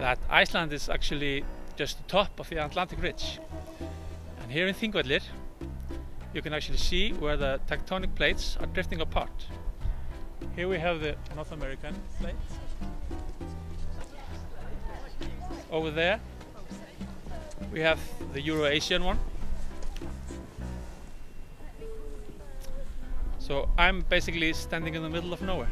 that Iceland is actually just the top of the Atlantic Ridge. And here in Thingvellir, you can actually see where the tectonic plates are drifting apart. Here we have the North American plate. Over there, we have the Eurasian one. So I'm basically standing in the middle of nowhere.